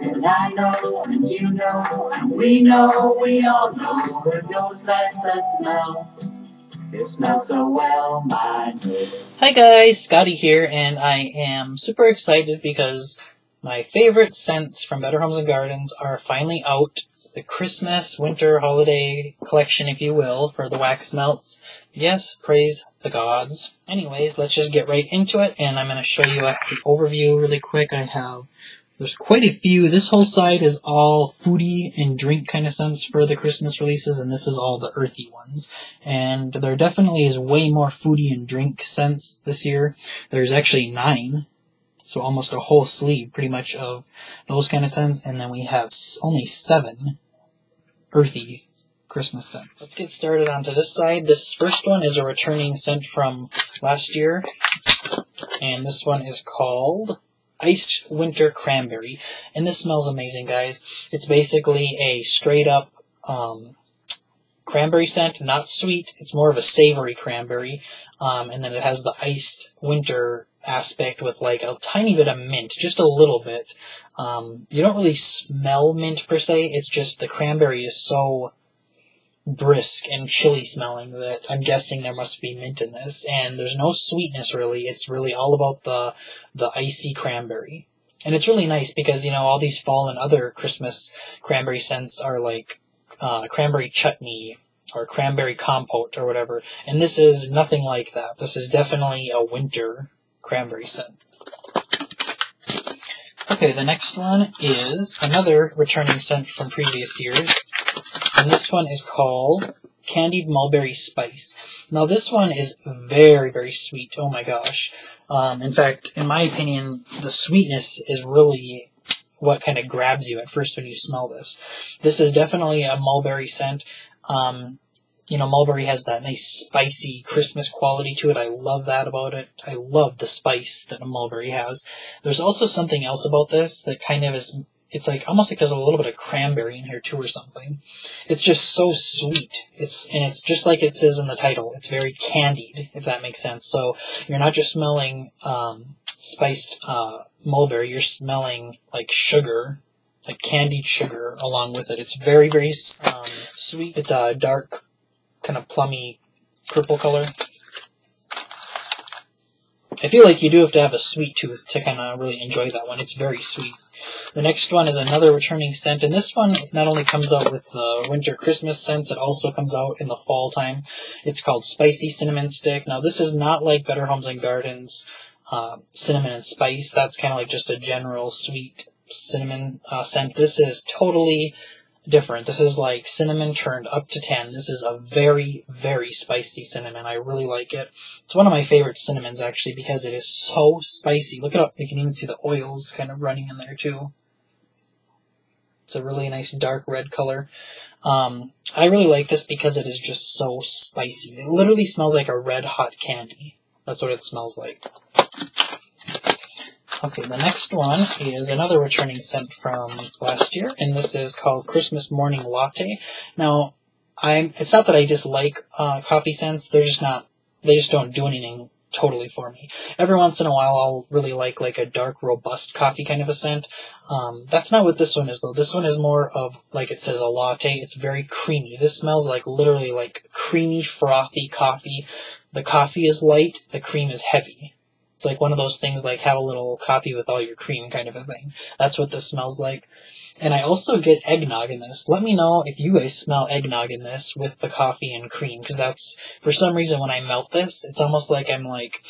And I know, and you know, and we know, we all know, it knows that's that. It smells so well, my. Hi guys, Scottie here, and I am super excited because my favorite scents from Better Homes and Gardens are finally out. The Christmas, winter, holiday collection, if you will, for the wax melts. Yes, praise the gods. Anyways, let's just get right into it, and I'm going to show you an overview really quick. I have there's quite a few. This whole side is all foodie and drink kind of scents for the Christmas releases, and this is all the earthy ones. And there definitely is way more foodie and drink scents this year. There's actually nine, so almost a whole sleeve pretty much of those kind of scents, and then we have only seven earthy Christmas scents. Let's get started onto this side. This first one is a returning scent from last year, and this one is called iced winter cranberry, and this smells amazing, guys. It's basically a straight up um, cranberry scent, not sweet. It's more of a savory cranberry, um, and then it has the iced winter aspect with like a tiny bit of mint, just a little bit. Um, you don't really smell mint per se. It's just the cranberry is so brisk and chilly smelling that I'm guessing there must be mint in this. And there's no sweetness really. It's really all about the the icy cranberry. And it's really nice because you know all these fall and other Christmas cranberry scents are like uh, cranberry chutney or cranberry compote or whatever. And this is nothing like that. This is definitely a winter cranberry scent. Okay, the next one is another returning scent from previous years. And this one is called Candied Mulberry Spice. Now this one is very, very sweet. Oh my gosh. Um, in fact, in my opinion, the sweetness is really what kind of grabs you at first when you smell this. This is definitely a mulberry scent. Um, you know, mulberry has that nice spicy Christmas quality to it. I love that about it. I love the spice that a mulberry has. There's also something else about this that kind of is it's like almost like there's a little bit of cranberry in here too or something. It's just so sweet. It's and it's just like it says in the title. It's very candied, if that makes sense. So you're not just smelling um, spiced uh, mulberry. You're smelling like sugar, like candied sugar along with it. It's very very um, sweet. It's a dark, kind of plummy purple color. I feel like you do have to have a sweet tooth to kind of really enjoy that one. It's very sweet. The next one is another returning scent, and this one not only comes out with the winter Christmas scents, it also comes out in the fall time. It's called Spicy Cinnamon Stick. Now, this is not like Better Homes and Gardens uh, cinnamon and spice. That's kind of like just a general sweet cinnamon uh, scent. This is totally different. This is like cinnamon turned up to 10. This is a very, very spicy cinnamon. I really like it. It's one of my favorite cinnamons actually because it is so spicy. Look at up. You can even see the oils kind of running in there too. It's a really nice dark red color. Um, I really like this because it is just so spicy. It literally smells like a red hot candy. That's what it smells like. Okay, the next one is another returning scent from last year, and this is called Christmas Morning Latte. Now, I'm, it's not that I dislike uh, coffee scents, they're just not, they just don't do anything totally for me. Every once in a while, I'll really like like a dark, robust coffee kind of a scent. Um, that's not what this one is though. This one is more of like it says a latte. It's very creamy. This smells like literally like creamy, frothy coffee. The coffee is light. The cream is heavy. It's like one of those things like have a little coffee with all your cream kind of a thing. That's what this smells like. And I also get eggnog in this. Let me know if you guys smell eggnog in this with the coffee and cream, because that's, for some reason when I melt this, it's almost like I'm like,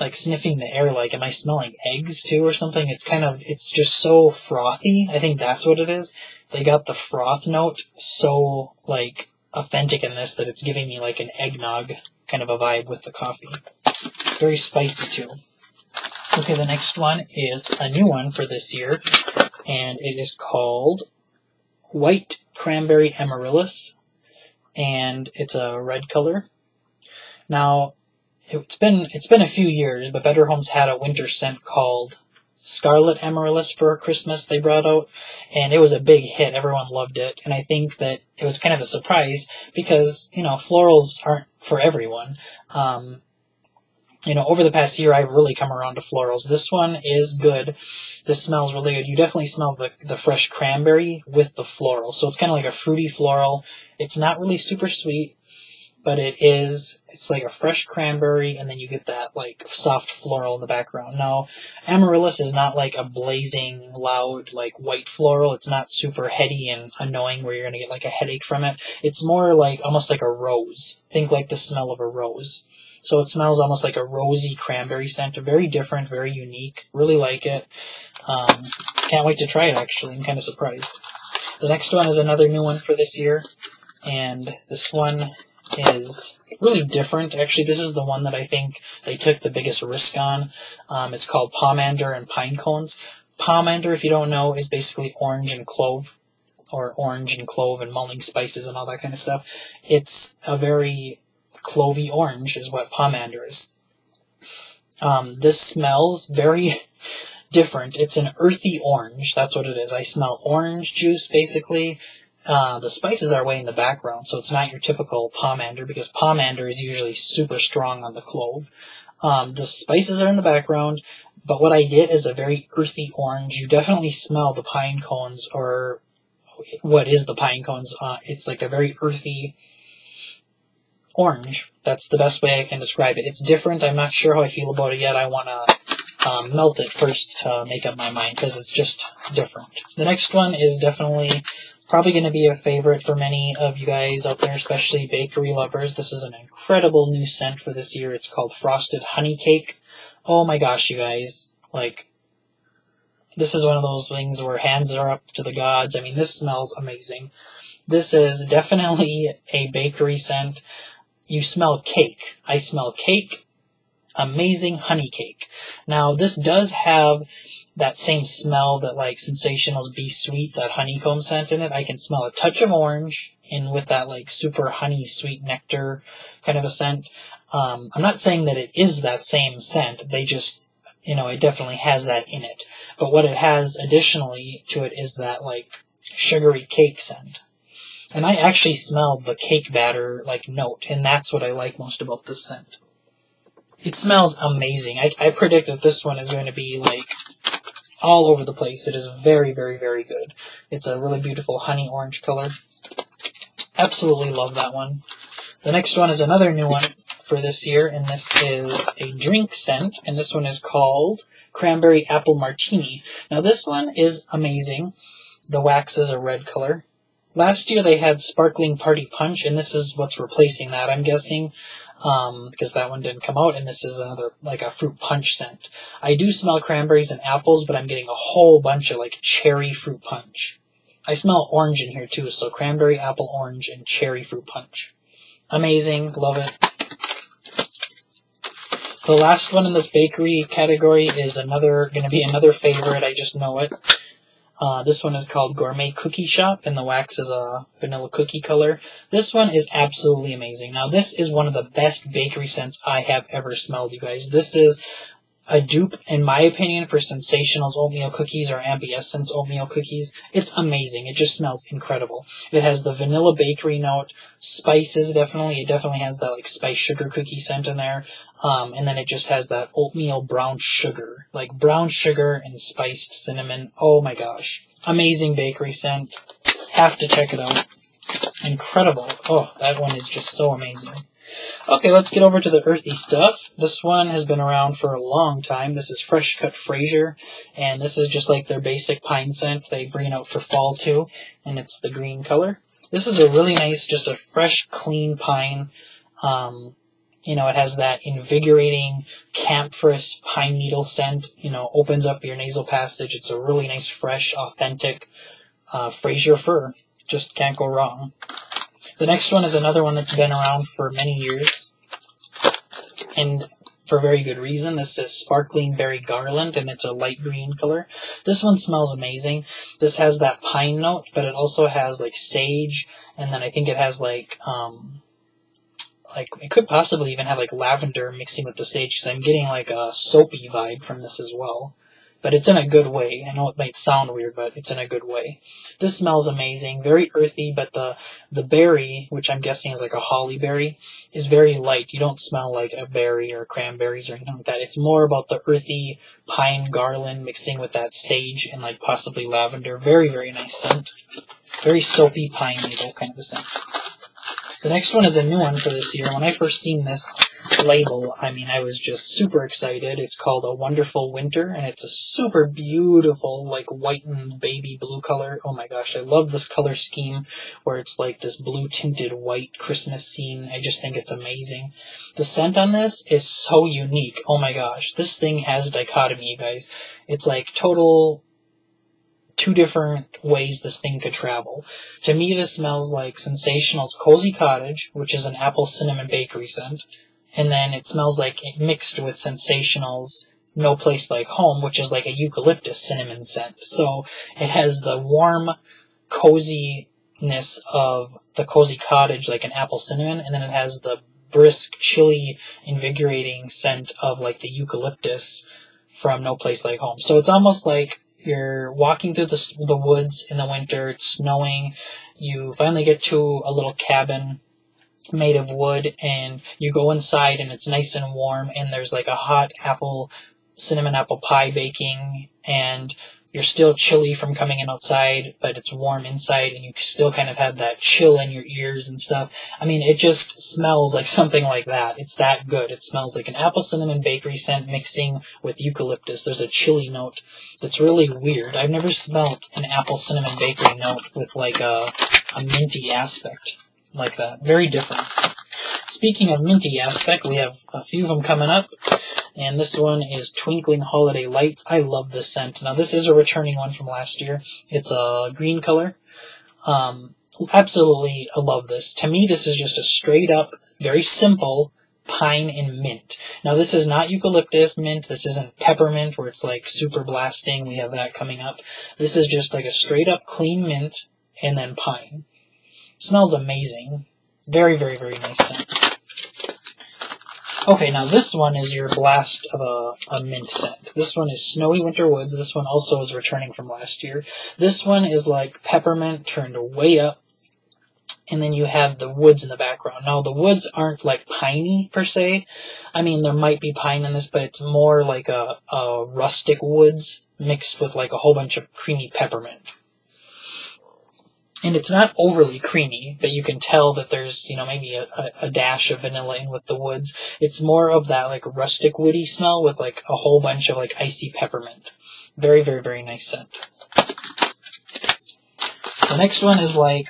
like sniffing the air, like, am I smelling eggs too or something? It's kind of, it's just so frothy. I think that's what it is. They got the froth note so, like, authentic in this that it's giving me like an eggnog kind of a vibe with the coffee. Very spicy too. Okay, the next one is a new one for this year, and it is called White Cranberry Amaryllis, and it's a red color. Now, it's been it's been a few years, but Better Homes had a winter scent called Scarlet Amaryllis for Christmas they brought out, and it was a big hit. Everyone loved it, and I think that it was kind of a surprise because you know florals aren't for everyone. Um, you know, over the past year, I've really come around to florals. This one is good. This smells really good. You definitely smell the, the fresh cranberry with the floral. So it's kind of like a fruity floral. It's not really super sweet, but it is, it's like a fresh cranberry and then you get that like soft floral in the background. Now, amaryllis is not like a blazing, loud, like white floral. It's not super heady and annoying where you're gonna get like a headache from it. It's more like, almost like a rose. Think like the smell of a rose. So it smells almost like a rosy cranberry scent. Very different, very unique. Really like it. Um, can't wait to try it actually. I'm kind of surprised. The next one is another new one for this year. And this one is really different. Actually, this is the one that I think they took the biggest risk on. Um, it's called Pomander and Pine Cones. Pomander, if you don't know, is basically orange and clove, or orange and clove and mulling spices and all that kind of stuff. It's a very clovey orange, is what Pomander is. Um, this smells very different. It's an earthy orange. That's what it is. I smell orange juice, basically. Uh, the spices are way in the background, so it's not your typical pomander because pomander is usually super strong on the clove. Um, the spices are in the background, but what I get is a very earthy orange. You definitely smell the pine cones, or what is the pine cones? Uh, it's like a very earthy orange. That's the best way I can describe it. It's different. I'm not sure how I feel about it yet. I want to um, melt it first to make up my mind because it's just different. The next one is definitely probably going to be a favorite for many of you guys out there, especially bakery lovers. This is an incredible new scent for this year. It's called Frosted Honey Cake. Oh my gosh, you guys. Like, this is one of those things where hands are up to the gods. I mean, this smells amazing. This is definitely a bakery scent. You smell cake. I smell cake. Amazing honey cake. Now, this does have that same smell that like Scentsationals Be Sweet, that honeycomb scent in it. I can smell a touch of orange and with that like super honey sweet nectar kind of a scent. Um, I'm not saying that it is that same scent. They just, you know, it definitely has that in it. But what it has additionally to it is that like sugary cake scent. And I actually smelled the cake batter like note, and that's what I like most about this scent. It smells amazing. I, I predict that this one is going to be like all over the place. It is very, very, very good. It's a really beautiful honey orange color. Absolutely love that one. The next one is another new one for this year, and this is a drink scent, and this one is called Cranberry Apple Martini. Now this one is amazing. The wax is a red color. Last year they had Sparkling Party Punch, and this is what's replacing that, I'm guessing um, because that one didn't come out, and this is another like a fruit punch scent. I do smell cranberries and apples, but I'm getting a whole bunch of like cherry fruit punch. I smell orange in here too, so cranberry, apple, orange, and cherry fruit punch. Amazing, love it. The last one in this bakery category is another going to be another favorite. I just know it. Uh, this one is called Gourmet Cookie Shop, and the wax is a vanilla cookie color. This one is absolutely amazing. Now, this is one of the best bakery scents I have ever smelled, you guys. This is a dupe, in my opinion, for Scentsationals oatmeal cookies or Ambiessence oatmeal cookies. It's amazing. It just smells incredible. It has the vanilla bakery note, spices definitely. It definitely has that like spice sugar cookie scent in there. Um, and then it just has that oatmeal brown sugar, like brown sugar and spiced cinnamon. Oh my gosh. Amazing bakery scent. Have to check it out. Incredible. Oh, that one is just so amazing. Okay, let's get over to the earthy stuff. This one has been around for a long time. This is Fresh Cut Fraser, and this is just like their basic pine scent. They bring it out for fall too, and it's the green color. This is a really nice, just a fresh, clean pine. Um, you know, it has that invigorating camphorous pine needle scent. You know, opens up your nasal passage. It's a really nice, fresh, authentic uh, Fraser fir. Just can't go wrong. The next one is another one that's been around for many years, and for very good reason. This is Sparkling Berry Garland, and it's a light green color. This one smells amazing. This has that pine note, but it also has like sage, and then I think it has like um, like it could possibly even have like lavender mixing with the sage because I'm getting like a soapy vibe from this as well. But it's in a good way. I know it might sound weird, but it's in a good way. This smells amazing, very earthy, but the the berry, which I'm guessing is like a holly berry, is very light. You don't smell like a berry or cranberries or anything like that. It's more about the earthy pine garland mixing with that sage and like possibly lavender. Very, very nice scent. Very soapy pine needle kind of a scent. The next one is a new one for this year. When I first seen this label, I mean, I was just super excited. It's called A Wonderful Winter, and it's a super beautiful, like, white and baby blue color. Oh my gosh, I love this color scheme where it's like this blue tinted white Christmas scene. I just think it's amazing. The scent on this is so unique. Oh my gosh, this thing has dichotomy, you guys. It's like total two different ways this thing could travel. To me, this smells like Scentsationals' Cozy Cottage, which is an apple cinnamon bakery scent, and then it smells like it mixed with Scentsationals' No Place Like Home, which is like a eucalyptus cinnamon scent. So it has the warm, coziness of the Cozy Cottage, like an apple cinnamon, and then it has the brisk, chilly, invigorating scent of like the eucalyptus from No Place Like Home. So it's almost like you're walking through the, the woods in the winter, it's snowing, you finally get to a little cabin made of wood and you go inside and it's nice and warm and there's like a hot apple, cinnamon apple pie baking and you're still chilly from coming in outside, but it's warm inside and you still kind of have that chill in your ears and stuff. I mean, it just smells like something like that. It's that good. It smells like an apple cinnamon bakery scent mixing with eucalyptus. There's a chilly note that's really weird. I've never smelled an apple cinnamon bakery note with like a, a minty aspect like that. Very different. Speaking of minty aspect, we have a few of them coming up. And this one is Twinkling Holiday Lights. I love this scent. Now, this is a returning one from last year. It's a green color. Um, absolutely I love this. To me, this is just a straight up, very simple pine and mint. Now, this is not eucalyptus mint. This isn't peppermint where it's like super blasting. We have that coming up. This is just like a straight up clean mint and then pine. Smells amazing. Very, very, very nice scent. Okay, now this one is your blast of a, a mint scent. This one is Snowy Winter Woods. This one also is returning from last year. This one is like peppermint turned way up. And then you have the woods in the background. Now the woods aren't like piney per se. I mean, there might be pine in this, but it's more like a, a rustic woods mixed with like a whole bunch of creamy peppermint and it's not overly creamy, but you can tell that there's, you know, maybe a, a, dash of vanilla in with the woods. It's more of that like rustic woody smell with like a whole bunch of like icy peppermint. Very, very, very nice scent. The next one is like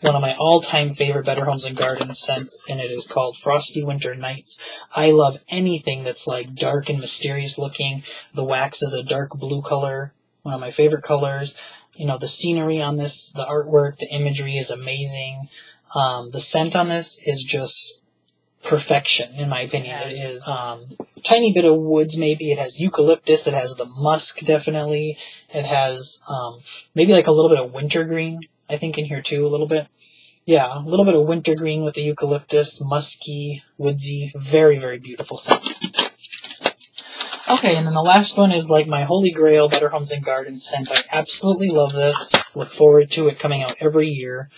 one of my all-time favorite Better Homes and Gardens scents, and it is called Frosty Winter Nights. I love anything that's like dark and mysterious looking. The wax is a dark blue color, one of my favorite colors you know, the scenery on this, the artwork, the imagery is amazing. Um, the scent on this is just perfection, in my opinion. It is um, tiny bit of woods, maybe. It has eucalyptus. It has the musk, definitely. It has um, maybe like a little bit of wintergreen, I think, in here too, a little bit. Yeah, a little bit of wintergreen with the eucalyptus, musky, woodsy, very, very beautiful scent. Okay, and then the last one is like my holy grail Better Homes and Gardens scent. I absolutely love this. Look forward to it coming out every year.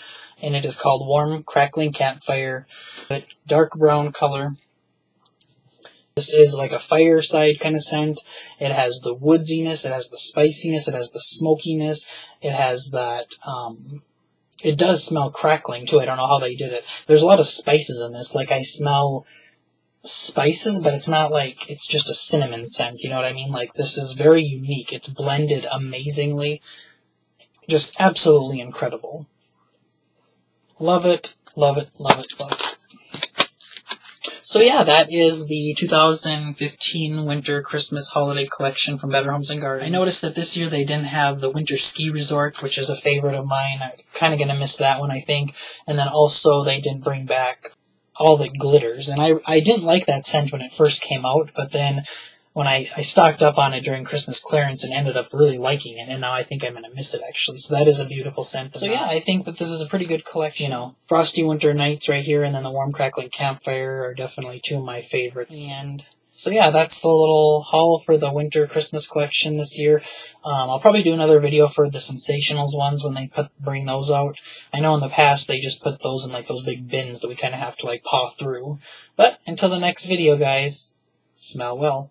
And it is called Warm Crackling Campfire. Dark brown color. This is like a fireside kind of scent. It has the woodsiness, it has the spiciness, it has the smokiness, it has that, um, it does smell crackling too. I don't know how they did it. There's a lot of spices in this. Like I smell spices, but it's not like it's just a cinnamon scent. You know what I mean? Like this is very unique. It's blended amazingly. Just absolutely incredible. Love it, love it, love it, love it. So yeah, that is the 2015 Winter Christmas Holiday Collection from Better Homes and Gardens. I noticed that this year they didn't have the Winter Ski Resort, which is a favorite of mine. I'm kind of going to miss that one, I think. And then also they didn't bring back all that glitters. And I, I didn't like that scent when it first came out, but then when I, I stocked up on it during Christmas clearance and ended up really liking it, and now I think I'm gonna miss it actually. So that is a beautiful scent. So yeah, uh, I think that this is a pretty good collection. You know, Frosty Winter Nights right here, and then the Warm Crackling Campfire are definitely two of my favorites. And so yeah, that's the little haul for the winter Christmas collection this year. Um, I'll probably do another video for the Scentsationals ones when they put bring those out. I know in the past they just put those in like those big bins that we kind of have to like paw through. But until the next video, guys, smell well.